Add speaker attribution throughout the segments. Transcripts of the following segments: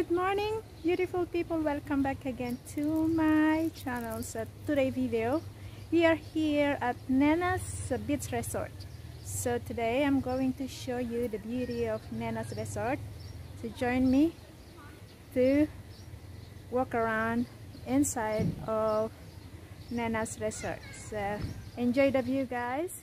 Speaker 1: good morning beautiful people. Welcome back again to my channel so today video. We are here at Nena's Beach Resort. So today I'm going to show you the beauty of Nena's Resort. So join me to walk around inside of Nena's Resort. So enjoy the view guys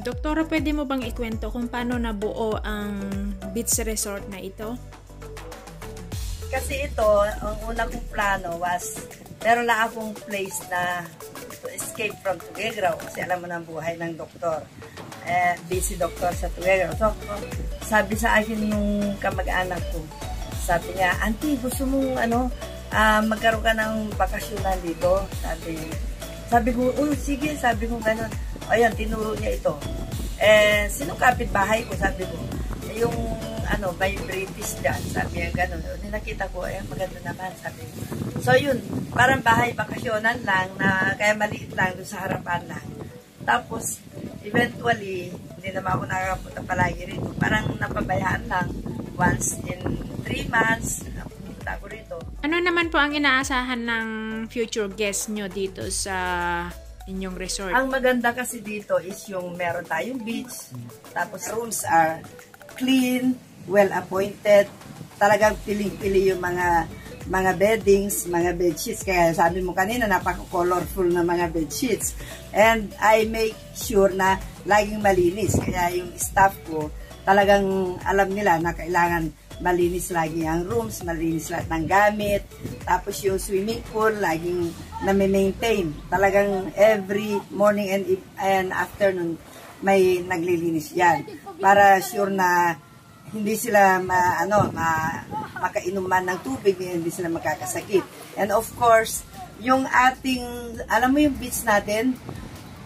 Speaker 1: Doktora, pwede mo bang ikwento kung paano nabuo ang beach resort na ito?
Speaker 2: Kasi ito, ang una kong plano was, meron na akong place na to escape from Tuguegrao kasi alam mo na ang buhay ng doktor. Eh, busy doktor sa Tuguegrao. So, sabi sa akin yung kamag-anak ko, sabi niya, Auntie, gusto mong ano, uh, magkaroon ka ng bakasyonan dito? Sabi, sabi ko, oh, sige, sabi ko ganun. Ayan, tinuro niya ito. Eh, sino kapit-bahay ko? Sabi ko, yung ano, may British dyan. Sabi niya ganun. Nakita ko, ay, maganda naman. Sabi ko. So, yun, parang bahay bakasyonan lang na kaya maliit lang doon sa harapan lang. Tapos, eventually, hindi naman ako nakakapunta palagi rito. Parang napabayaan lang. Once in three months, napunta ako rito.
Speaker 1: Ano naman po ang inaasahan ng future guests nyo dito sa inyong resort?
Speaker 2: Ang maganda kasi dito is yung meron tayong beach, tapos rooms are clean, well appointed, talagang piling-pili yung mga mga beddings, mga bed sheets. Kaya sabi mo kanina, napaka-colorful na mga bed sheets. And I make sure na laging malinis. Kaya yung staff ko, talagang alam nila na kailangan malinis lagi ang rooms, malinis lahat ng gamit. Tapos yung swimming pool, laging na-maintain. Talagang every morning and, and afternoon, may naglilinis yan. Para sure na hindi sila ma, ano, ma, makainom man ng tubig, hindi sila makakasakit. And of course, yung ating, alam mo yung beach natin,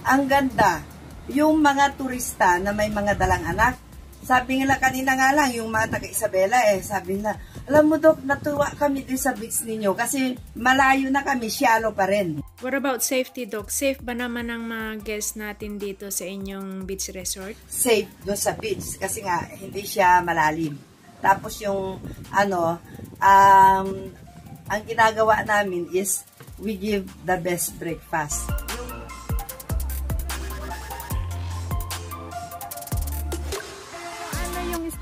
Speaker 2: ang ganda. Yung mga turista na may mga dalang anak, sabi nila kanina nga lang, yung mga taga Isabela eh, sabi na, alam mo Dok, natuwa kami din sa beach ninyo kasi malayo na kami, shallow pa rin.
Speaker 1: What about safety Dok? Safe ba naman ang mga guests natin dito sa inyong beach resort?
Speaker 2: Safe doon sa beach kasi nga hindi siya malalim. Tapos yung ano, um, ang ginagawa namin is we give the best breakfast.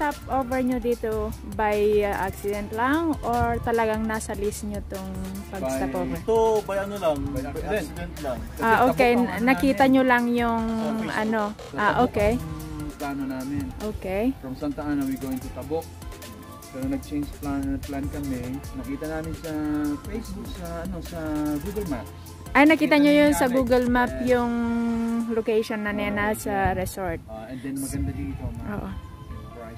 Speaker 1: Stop over nyo dito by uh, accident lang or talagang nasa list nyo tong pag-stop over?
Speaker 3: Ito, by ano lang, by accident lang. Kasi
Speaker 1: ah, okay.
Speaker 3: ano
Speaker 1: Nakita nyo lang yung
Speaker 3: Sa
Speaker 1: ano. Ah, okay.
Speaker 3: ang plano namin.
Speaker 1: Okay.
Speaker 3: From Santa Ana, we going to Tabok. Pero nag-change plan, plan kami. Nakita namin sa Facebook, sa ano sa Google Maps.
Speaker 1: Ay, nakita nyo yun sa
Speaker 3: namin.
Speaker 1: Google Map yung location na nena sa resort.
Speaker 3: Uh, and then maganda dito, ma.
Speaker 1: Oo.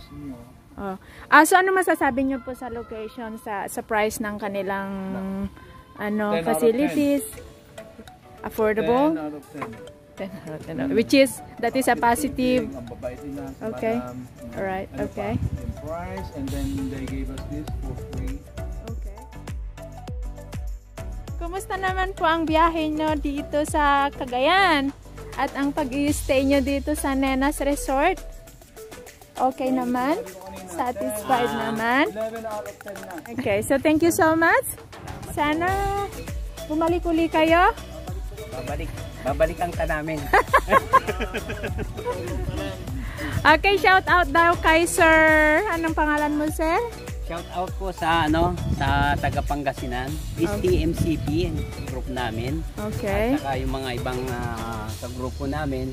Speaker 3: Price niyo.
Speaker 1: Oh. Ah, so ano masasabi nyo po sa location, sa, sa price ng kanilang ano
Speaker 3: 10 out of
Speaker 1: facilities? Affordable?
Speaker 3: 10 out of 10.
Speaker 1: 10 out of 10. Which is, that is a positive. Okay.
Speaker 3: Madam.
Speaker 1: Alright,
Speaker 3: Ano
Speaker 1: okay.
Speaker 3: Price, and then they gave us this for free.
Speaker 1: Okay. Kumusta naman po ang biyahe nyo dito sa Cagayan? At ang pag-i-stay nyo dito sa Nenas Resort? Okay naman? Satisfied naman?
Speaker 3: 11 out of 10 na.
Speaker 1: Okay, so thank you so much. Sana bumalik uli kayo.
Speaker 2: Babalik.
Speaker 4: Babalikan ka namin.
Speaker 1: Okay, shout out daw kay Sir. Anong pangalan mo, Sir?
Speaker 4: Shout out po sa ano sa taga Pangasinan, is TMCP ang group namin.
Speaker 1: Okay.
Speaker 4: At saka yung mga ibang ah, sa grupo namin.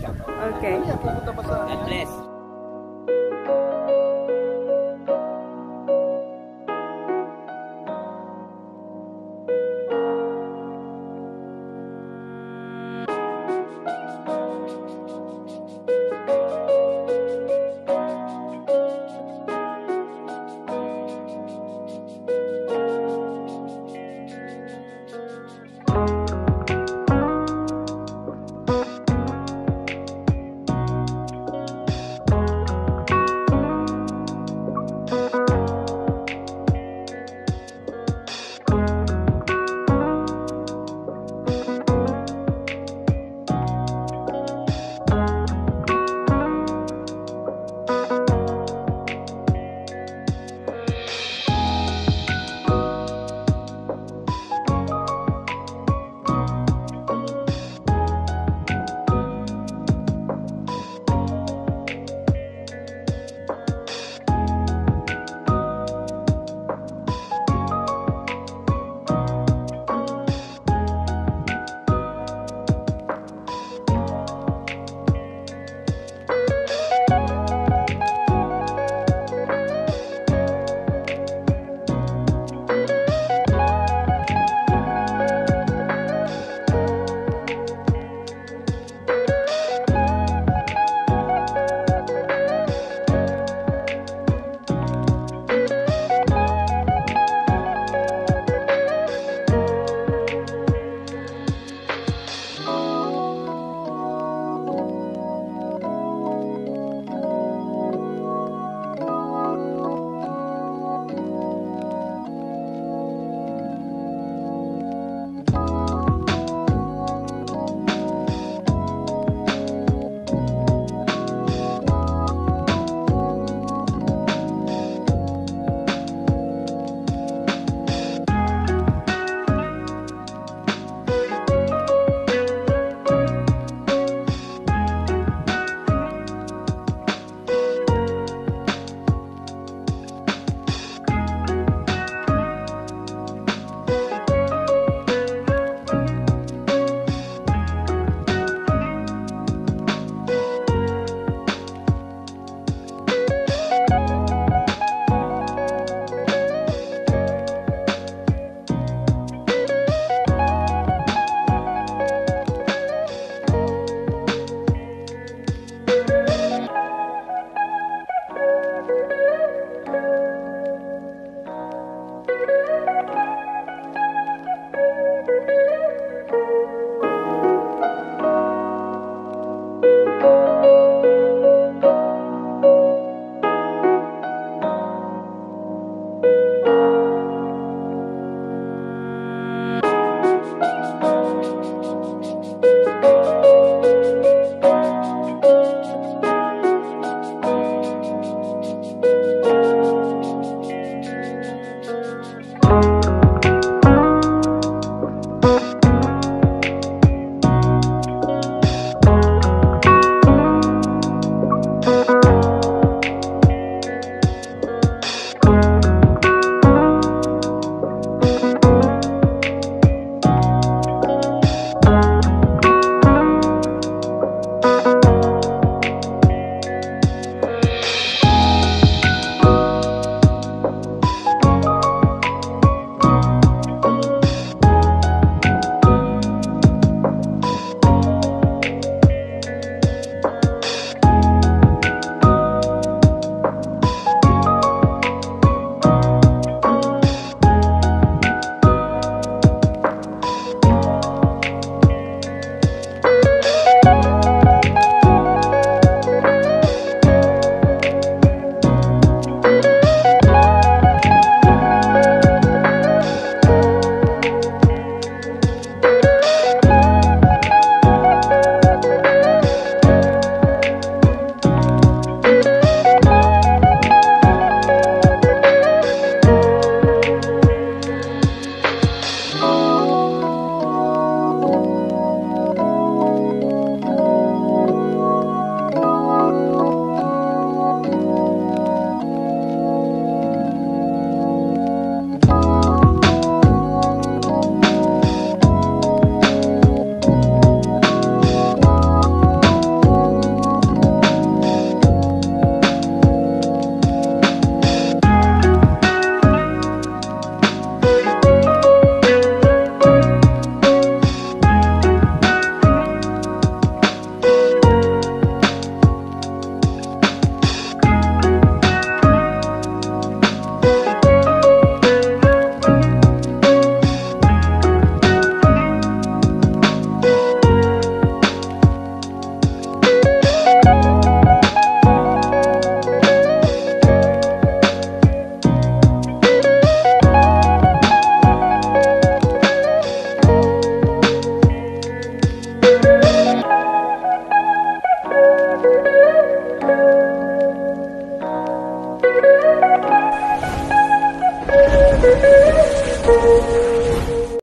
Speaker 4: Shout out.
Speaker 1: Okay.
Speaker 4: God bless.